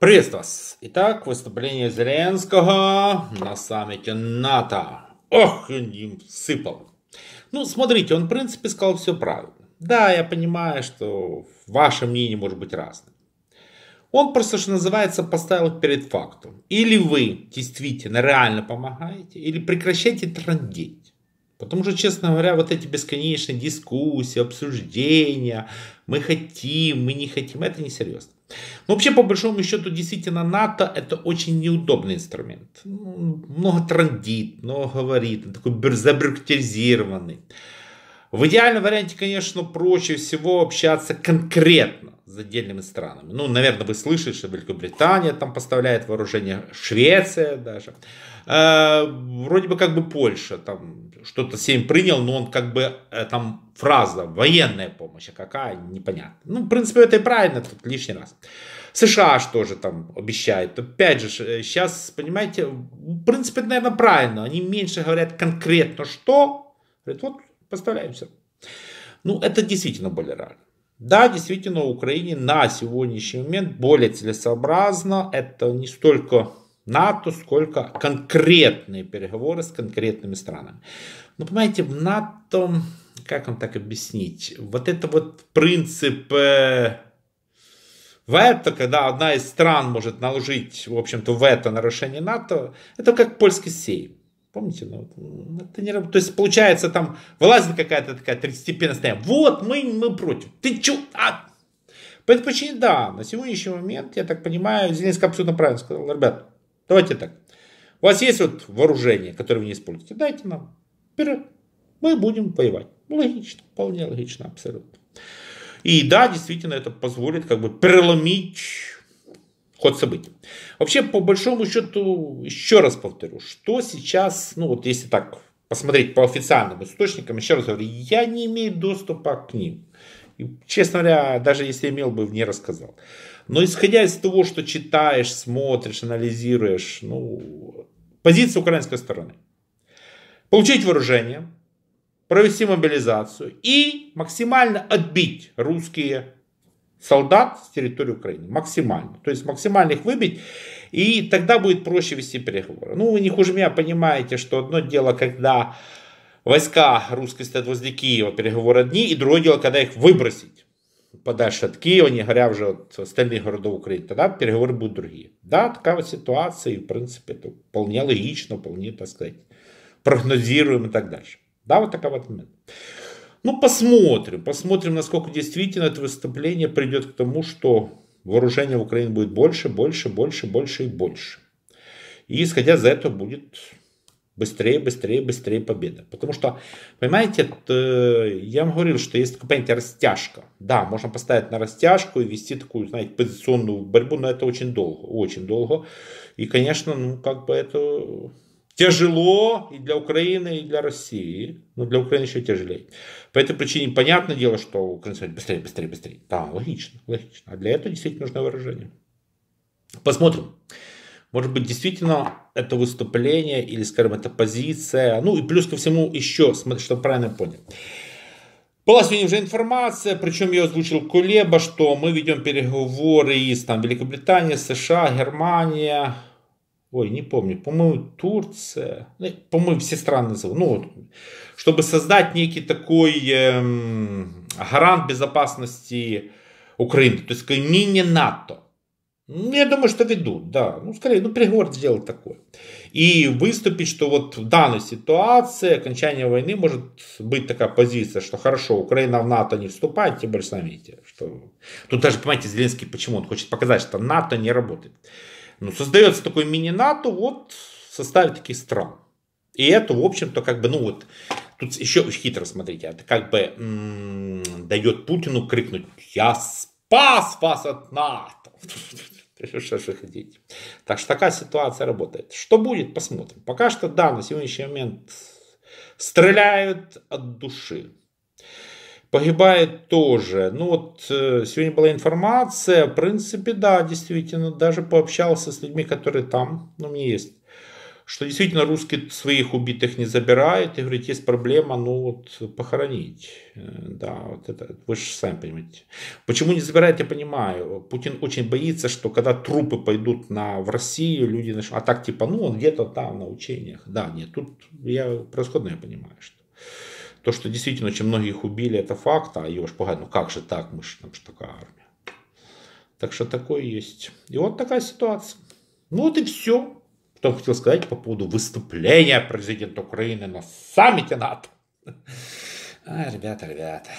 Приветствую вас. Итак, выступление Зеленского на саммите НАТО. Ох, он им сыпал. Ну, смотрите, он, в принципе, сказал все правильно. Да, я понимаю, что ваше мнение может быть разным. Он просто, что называется, поставил перед фактом. Или вы действительно реально помогаете, или прекращайте трандеть. Потому что, честно говоря, вот эти бесконечные дискуссии, обсуждения, мы хотим, мы не хотим, это несерьезно. Но вообще, по большому счету, действительно, НАТО это очень неудобный инструмент. Ну, много трандит, много говорит, такой забюрократизированный. В идеальном варианте, конечно, проще всего общаться конкретно отдельными странами. Ну, наверное, вы слышали, что Великобритания там поставляет вооружение, Швеция даже. Э, вроде бы как бы Польша там что-то 7 принял, но он как бы э, там фраза военная помощь, а какая, непонятно. Ну, в принципе, это и правильно, тут лишний раз. США что же там обещает. Опять же, сейчас, понимаете, в принципе, наверное, правильно. Они меньше говорят конкретно что. Говорят, вот, поставляем все. Ну, это действительно более реально. Да, действительно, Украине на сегодняшний момент более целесообразно. Это не столько НАТО, сколько конкретные переговоры с конкретными странами. Но понимаете, в НАТО, как вам так объяснить, вот это вот принцип э, вето, когда одна из стран может наложить, в общем-то, вето на решение НАТО, это как польский сейм. Помните? Ну, это не, то есть получается там вылазит какая-то такая 30-степенная стоянка. Вот мы, мы против. Ты чё? А? По этой причине, да, на сегодняшний момент, я так понимаю, Зеленский абсолютно правильно сказал, ребят, давайте так. У вас есть вот вооружение, которое вы не используете, дайте нам. Вперед. Мы будем воевать. Логично, вполне логично, абсолютно. И да, действительно, это позволит как бы переломить ход событий. Вообще, по большому счету, еще раз повторю, что сейчас, ну вот если так посмотреть по официальным источникам, еще раз говорю, я не имею доступа к ним. И, честно говоря, даже если имел бы, не рассказал. Но исходя из того, что читаешь, смотришь, анализируешь, ну, позиция украинской стороны. Получить вооружение, провести мобилизацию и максимально отбить русские солдат с территории Украины. Максимально. То есть максимально их выбить. И тогда будет проще вести переговоры. Ну, вы не хуже меня понимаете, что одно дело, когда войска русские стоят возле Киева, переговоры одни, и другое дело, когда их выбросить подальше от Киева, не говоря уже от остальных городов Украины, тогда переговоры будут другие. Да, такая вот ситуация, и в принципе это вполне логично, вполне, так сказать, прогнозируем и так дальше. Да, вот такой вот момент. Ну, посмотрим. Посмотрим, насколько действительно это выступление придет к тому, что вооружение в Украине будет больше, больше, больше, больше и больше. И исходя из этого будет быстрее, быстрее, быстрее победа. Потому что, понимаете, это, я вам говорил, что есть такая, понятие растяжка. Да, можно поставить на растяжку и вести такую, знаете, позиционную борьбу, но это очень долго, очень долго. И, конечно, ну, как бы это тяжело и для Украины, и для России. Но для Украины еще тяжелее. По этой причине понятное дело, что украинцы говорят быстрее, быстрее, быстрее. Да, логично, логично. А для этого действительно нужно выражение. Посмотрим. Может быть, действительно это выступление или, скажем, это позиция. Ну и плюс ко всему еще, чтобы правильно понял. Была сегодня уже информация, причем я озвучил Кулеба, что мы ведем переговоры из там, Великобритании, США, Германия, ой, не помню, по-моему, Турция, ну, по-моему, все страны назову, ну, вот, чтобы создать некий такой эм, гарант безопасности Украины, то есть мини-НАТО. Ну, я думаю, что ведут, да. Ну, скорее, ну, переговор сделать такой. И выступить, что вот в данной ситуации окончания войны может быть такая позиция, что хорошо, Украина в НАТО не вступает, тем более сами видите, что... Тут даже, понимаете, Зеленский почему? Он хочет показать, что НАТО не работает. Ну, создается такой мини-НАТО вот в составе таких стран. И это, в общем-то, как бы, ну вот, тут еще хитро, смотрите, это как бы м- дает Путину крикнуть «Я спас вас от НАТО!» Что же хотите. Так что такая ситуация работает. Что будет, посмотрим. Пока что, да, на сегодняшний момент стреляют от души. Погибает тоже. Ну вот э, сегодня была информация, в принципе, да, действительно, даже пообщался с людьми, которые там, ну, у меня есть, что действительно русские своих убитых не забирают, и говорит, есть проблема, ну вот похоронить. Э, да, вот это, вы же сами понимаете. Почему не забирают, я понимаю. Путин очень боится, что когда трупы пойдут на, в Россию, люди начнут, а так типа, ну он где-то там на учениях. Да, нет, тут я превосходно я понимаю, что то, что действительно очень многих убили, это факт, а его ж пугать, ну как же так, мы же, там же такая армия. Так что такое есть. И вот такая ситуация. Ну вот и все. Что хотел сказать по поводу выступления президента Украины на саммите НАТО. А, ребята, ребята.